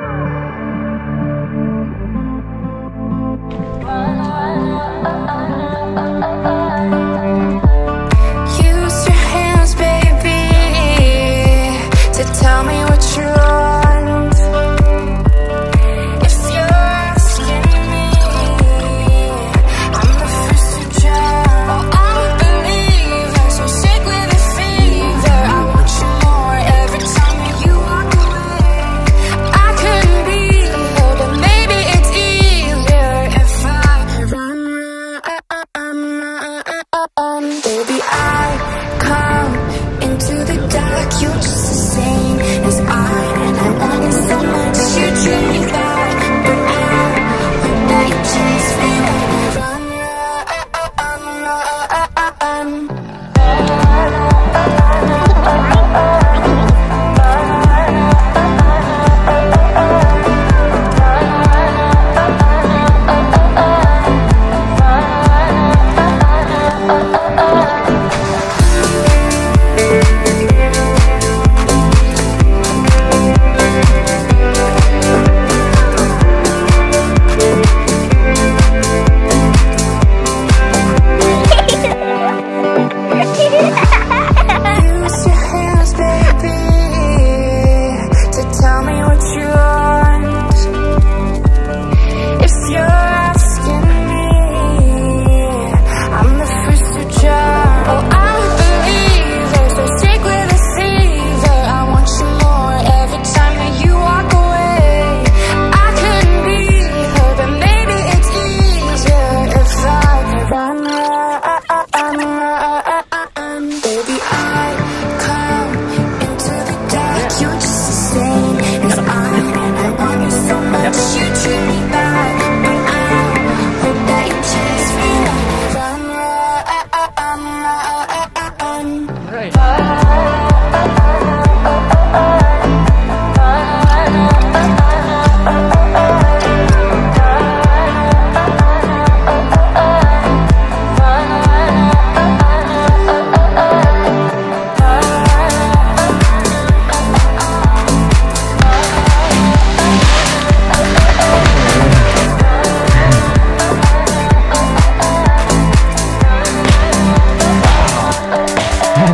Use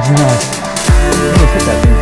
Vem pra lá, já